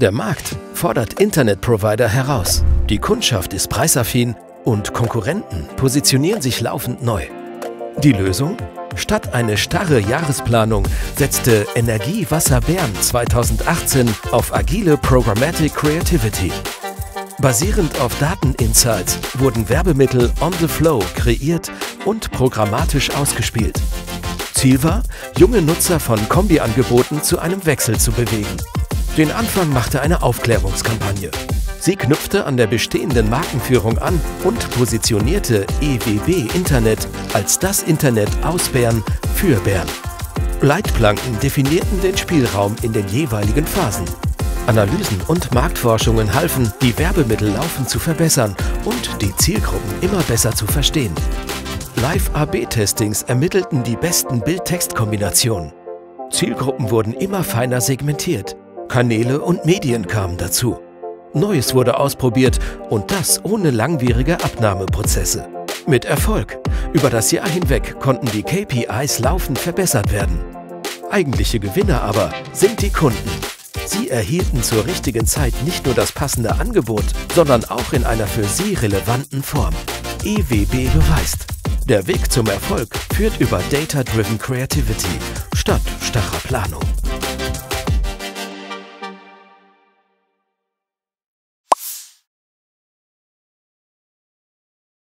Der Markt fordert Internetprovider heraus. Die Kundschaft ist preisaffin und Konkurrenten positionieren sich laufend neu. Die Lösung? Statt eine starre Jahresplanung setzte Energie Wasser Bern 2018 auf agile Programmatic Creativity. Basierend auf Dateninsights wurden Werbemittel on the flow kreiert und programmatisch ausgespielt. Ziel war, junge Nutzer von Kombi-Angeboten zu einem Wechsel zu bewegen. Den Anfang machte eine Aufklärungskampagne. Sie knüpfte an der bestehenden Markenführung an und positionierte EWB Internet als das Internet aus Bern für Bern. Leitplanken definierten den Spielraum in den jeweiligen Phasen. Analysen und Marktforschungen halfen, die Werbemittel laufend zu verbessern und die Zielgruppen immer besser zu verstehen. Live-AB-Testings ermittelten die besten Bild-Text-Kombinationen. Zielgruppen wurden immer feiner segmentiert. Kanäle und Medien kamen dazu. Neues wurde ausprobiert und das ohne langwierige Abnahmeprozesse. Mit Erfolg. Über das Jahr hinweg konnten die KPIs laufend verbessert werden. Eigentliche Gewinner aber sind die Kunden. Sie erhielten zur richtigen Zeit nicht nur das passende Angebot, sondern auch in einer für sie relevanten Form. EWB beweist. Der Weg zum Erfolg führt über Data-Driven Creativity statt starrer Planung.